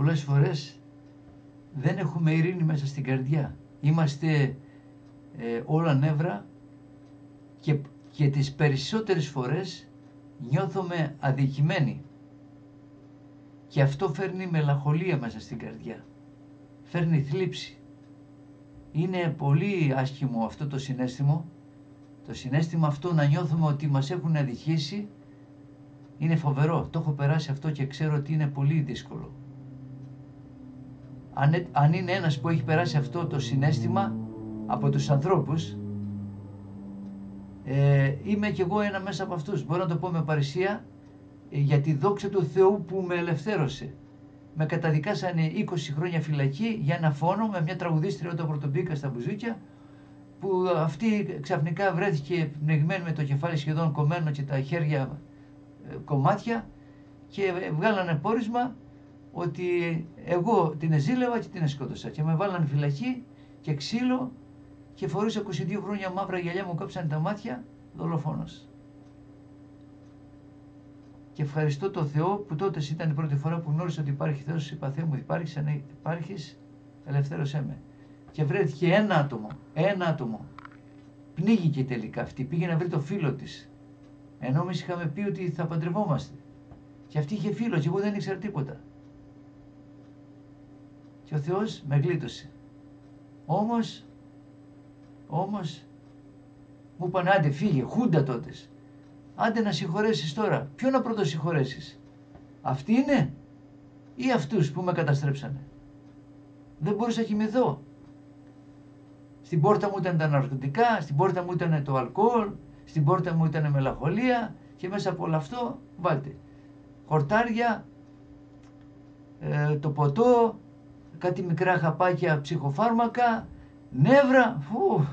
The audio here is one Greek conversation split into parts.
πολλές φορές δεν έχουμε ειρήνη μέσα στην καρδιά. Είμαστε ε, όλα νεύρα και, και τις περισσότερες φορές νιώθουμε αδικημένοι. Και αυτό φέρνει μελαγχολία μέσα στην καρδιά. Φέρνει θλίψη. Είναι πολύ άσχημο αυτό το συνέστημα. Το συνέστημα αυτό να νιώθουμε ότι μας έχουν αδικήσει είναι φοβερό. Το έχω περάσει αυτό και ξέρω ότι είναι πολύ δύσκολο. Αν, ε, αν είναι ένας που έχει περάσει αυτό το συνέστημα από τους ανθρώπους, ε, είμαι κι εγώ ένα μέσα από αυτούς. Μπορώ να το πω με παρησία ε, για τη δόξα του Θεού που με ελευθέρωσε. Με καταδικάσανε 20 χρόνια φυλακή για ένα φόνο με μια τραγουδίστρια όταν πρωτομπήκα στα μπουζούκια που αυτή ξαφνικά βρέθηκε πνιγμένη με το κεφάλι σχεδόν κομμένο και τα χέρια ε, κομμάτια και βγάλανε πόρισμα ότι εγώ την εζήλευα και την εσκότωσα και με βάλανε φυλακή και ξύλο και φορούσα 22 χρόνια μαύρα γυαλιά μου κόψανε τα μάτια δολοφόνος. Και ευχαριστώ τον Θεό που τότε ήταν η πρώτη φορά που γνώρισα ότι υπάρχει Θεός, είπα Θεέ μου υπάρχεις, αν υπάρχεις ελευθέρωσέ με. Και βρέθηκε ένα άτομο, ένα άτομο. Πνίγηκε τελικά αυτή, πήγε να βρει το φίλο της. Ενώ εμείς είχαμε πει ότι θα παντρευόμαστε. Και αυτή είχε φίλο και εγώ δεν ήξερα τίποτα. Και ο Θεός με γλίτωσε. Όμως, όμως, μου είπαν άντε φύγε, χούντα τότε. Άντε να συγχωρέσεις τώρα. Ποιο να πρώτο συγχωρέσεις. Αυτή είναι ή αυτούς που με καταστρέψανε; Δεν μπορούσα να κοιμηθώ. Στην πόρτα μου ήταν τα ναρκωτικά, στην πόρτα μου ήταν το αλκοόλ, στην πόρτα μου ήταν μελαγχολία και μέσα από όλο αυτό βάλτε χορτάρια, ε, το ποτό, κάτι μικρά χαπάκια ψυχοφάρμακα, νεύρα, φου,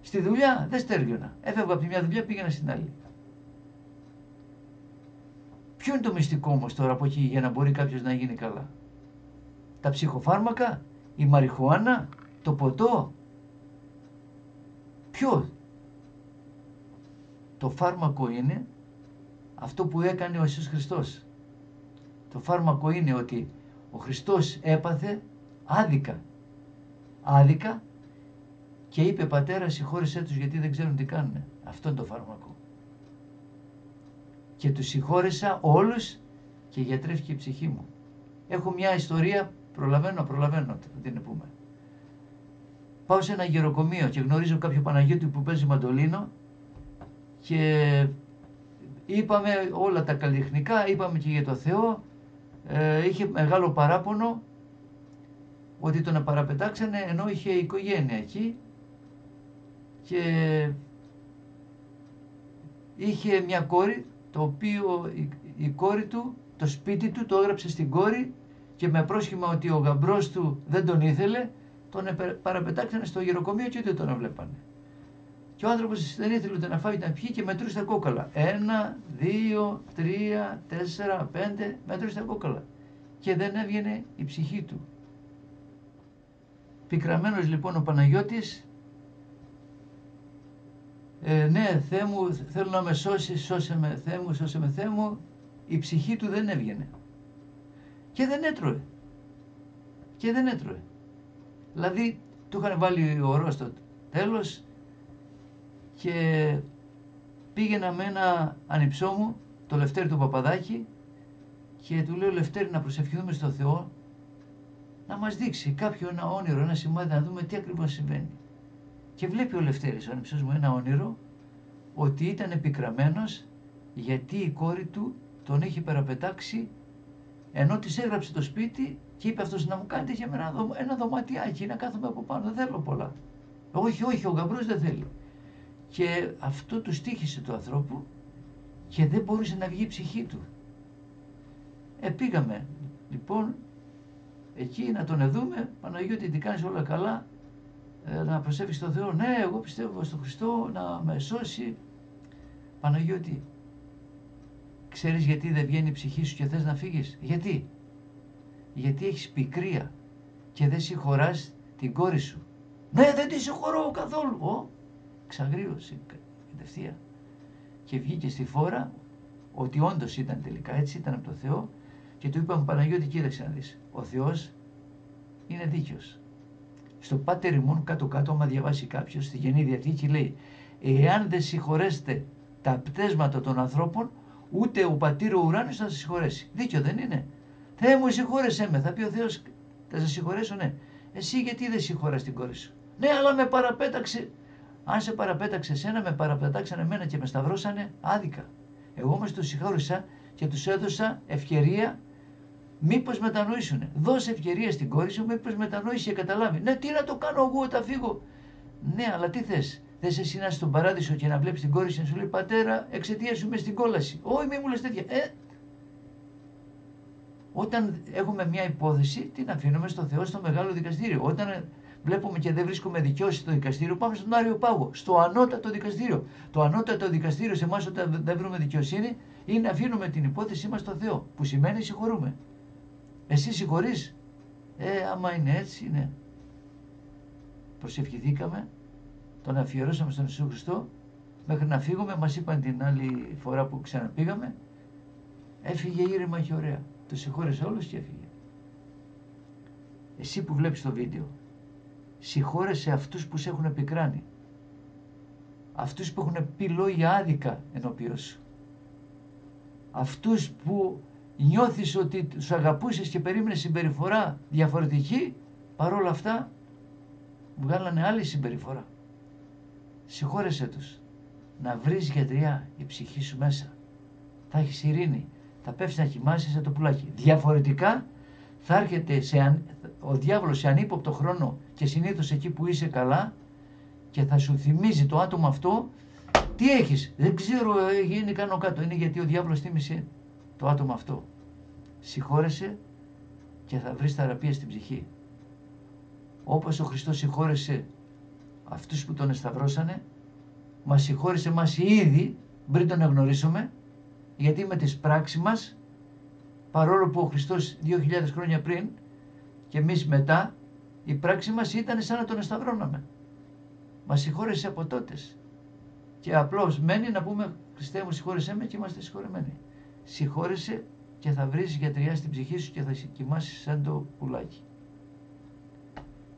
στη δουλειά δεν στέργιωνα. Έφευγα από τη μια δουλειά πήγαινα στην άλλη. Ποιο είναι το μυστικό όμως τώρα από εκεί για να μπορεί κάποιος να γίνει καλά; Τα ψυχοφάρμακα, η μαριχουάνα, το ποτό. Ποιο; Το φάρμακο είναι αυτό που έκανε ο Ιησούς Χριστός. Το φάρμακο είναι ότι ο Χριστός έπαθε άδικα. Άδικα και είπε πατέρα συγχώρεσέ τους γιατί δεν ξέρουν τι κάνουν. Αυτό είναι το φάρμακο. Και τους συγχώρεσα όλους και γιατρεύτηκε η ψυχή μου. Έχω μια ιστορία, προλαβαίνω, προλαβαίνω να την πούμε. Πάω σε ένα γεροκομείο και γνωρίζω κάποιο Παναγιώτη που παίζει μαντολίνο και είπαμε όλα τα καλλιτεχνικά, είπαμε και για το Θεό, ε, είχε μεγάλο παράπονο ότι τον παραπετάξανε ενώ είχε οικογένεια εκεί και είχε μια κόρη το οποίο η, η κόρη του, το σπίτι του το έγραψε στην κόρη και με πρόσχημα ότι ο γαμπρός του δεν τον ήθελε τον παραπετάξανε στο γεροκομείο και ούτε τον έβλεπανε. Και ο άνθρωπος δεν ήθελε ούτε να φάει να πιει και μετρούσε τα κόκαλα. Ένα, δύο, τρία, τέσσερα, πέντε, μετρούσε τα κόκαλα. Και δεν έβγαινε η ψυχή του. Πικραμένος λοιπόν ο Παναγιώτης, ε, ναι Θεέ μου θέλω να με σώσει, σώσε με Θεέ μου, σώσε με Θεέ μου, η ψυχή του δεν έβγαινε. Και δεν έτρωε. Και δεν έτρωε. Δηλαδή του είχαν βάλει ορό στο τέλος, και πήγαινα με ένα ανιψό μου, το Λευτέρη του Παπαδάκη και του λέω Λευτέρη να προσευχηθούμε στο Θεό να μας δείξει κάποιο ένα όνειρο, ένα σημάδι να δούμε τι ακριβώς συμβαίνει. Και βλέπει ο Λευτέρης, ο ανιψός μου, ένα όνειρο ότι ήταν επικραμένος γιατί η κόρη του τον είχε περαπετάξει ενώ της έγραψε το σπίτι και είπε αυτός να μου κάνετε για μένα ένα δωματιάκι να κάθομαι από πάνω, δεν θέλω πολλά. Όχι, όχι, ο γαμπρός δεν θέλει και αυτό του στήχησε του ανθρώπου και δεν μπορούσε να βγει η ψυχή του. Ε, πήγαμε λοιπόν εκεί να τον δούμε, Παναγιώτη τι κάνεις όλα καλά, ε, να προσέφεις στον Θεό, ναι εγώ πιστεύω στον Χριστό να με σώσει. Παναγιώτη, ξέρεις γιατί δεν βγαίνει η ψυχή σου και θες να φύγεις, γιατί, γιατί έχεις πικρία και δεν συγχωράς την κόρη σου. Ναι δεν τη συγχωρώ καθόλου, ξαγρίωσε κατευθείαν. Και βγήκε στη φόρα ότι όντως ήταν τελικά έτσι, ήταν από το Θεό Και του είπαμε Παναγιώτη κοίταξε να δεις. Ο Θεός είναι δίκαιος. Στο Πάτερ ημών κάτω κάτω, άμα διαβάσει κάποιος στη Γενή Διαθήκη λέει «Εάν δεν συγχωρέσετε τα πτέσματα των ανθρώπων, ούτε ο πατήρ ο ουράνιος θα σας συγχωρέσει». Δίκιο δεν είναι. Θεέ μου συγχώρεσέ με, θα πει ο Θεός, θα σας συγχωρέσω, ναι. Εσύ γιατί δεν συγχωράς την κόρη σου; Ναι, αλλά με παραπέταξε. Αν σε παραπέταξε εσένα, με παραπετάξανε εμένα και με σταυρώσανε άδικα. Εγώ όμως τους συγχώρησα και τους έδωσα ευκαιρία μήπως μετανοήσουν. Δώσε ευκαιρία στην κόρη σου, μήπως μετανοήσει και καταλάβει. Ναι, τι να το κάνω εγώ όταν φύγω. Ναι, αλλά τι θες; Θες εσύ να είσαι στον παράδεισο και να βλέπεις την κόρη σου να σου λέει πατέρα εξαιτίας σου είμαι στην κόλαση. Όχι, μη μου λες τέτοια. Ε, όταν έχουμε μια υπόθεση, την αφήνουμε στο Θεό στο μεγάλο δικαστήριο. Όταν βλέπουμε και δεν βρίσκουμε δικαιώσεις στο δικαστήριο, πάμε στον Άριο Πάγο, στο ανώτατο δικαστήριο. Το ανώτατο δικαστήριο σε εμάς, όταν δεν βρούμε δικαιοσύνη, είναι αφήνουμε την υπόθεσή μας στο Θεό, που σημαίνει συγχωρούμε. Εσύ συγχωρείς; Ε, άμα είναι έτσι, είναι. Προσευχηθήκαμε, τον αφιερώσαμε στον Ιησού Χριστό, μέχρι να φύγουμε, μας είπαν την άλλη φορά που ξαναπήγαμε, έφυγε ήρεμα και ωραία. Το συγχώρεσε όλους και έφυγε. Εσύ που βλέπεις το βίντεο, συγχώρεσε αυτούς που σε έχουν επικράνει. Αυτούς που έχουν πει λόγια άδικα ενώπιό σου. Αυτούς που νιώθεις ότι τους αγαπούσες και περίμενες συμπεριφορά διαφορετική, παρόλα αυτά βγάλανε άλλη συμπεριφορά. Συγχώρεσέ τους. Να βρεις γιατριά η ψυχή σου μέσα. Θα έχεις ειρήνη θα πέφτεις να κοιμάσαι σε το πουλάκι. Διαφορετικά θα έρχεται σε, ο διάβολος σε ανύποπτο χρόνο και συνήθως εκεί που είσαι καλά και θα σου θυμίζει το άτομο αυτό τι έχεις; Δεν ξέρω, γίνει κάνω κάτω. Είναι γιατί ο διάβολος θύμισε το άτομο αυτό. Συγχώρεσε και θα βρεις θεραπεία στην ψυχή. Όπως ο Χριστός συγχώρεσε αυτούς που τον εσταυρώσανε, μας συγχώρεσε μας ήδη πριν τον εγνωρίσουμε γιατί με τις πράξεις μας, παρόλο που ο Χριστός 2.000 χρόνια πριν και εμείς μετά, η πράξη μας ήταν σαν να τον εσταυρώναμε. Μας συγχώρεσε από τότες. Και απλώς μένει να πούμε Χριστέ μου συγχώρεσέ με και είμαστε συγχωρεμένοι. Συγχώρεσε και θα βρεις γιατριά στην ψυχή σου και θα κοιμάσαι σαν το πουλάκι.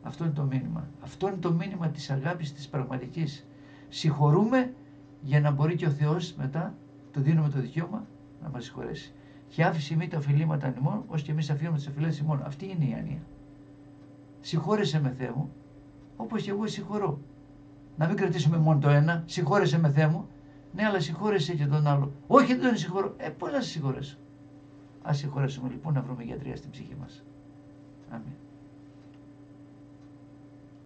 Αυτό είναι το μήνυμα. Αυτό είναι το μήνυμα της αγάπης της πραγματικής. Συγχωρούμε για να μπορεί και ο Θεός μετά του δίνουμε το δικαίωμα να μας συγχωρέσει. Και άφησε μη τα φιλήματα ημών, ω και εμεί αφήνουμε τις αφιλές ημών. Αυτή είναι η άνοια. Συγχώρεσε με Θεέ μου, όπως και εγώ συγχωρώ. Να μην κρατήσουμε μόνο το ένα, συγχώρεσε με Θεέ μου, ναι, αλλά συγχώρεσε και τον άλλο. Όχι, δεν τον συγχωρώ. Ε, πώς να σε συγχωρέσω; Α συγχωρέσουμε λοιπόν να βρούμε γιατρία στην ψυχή μας.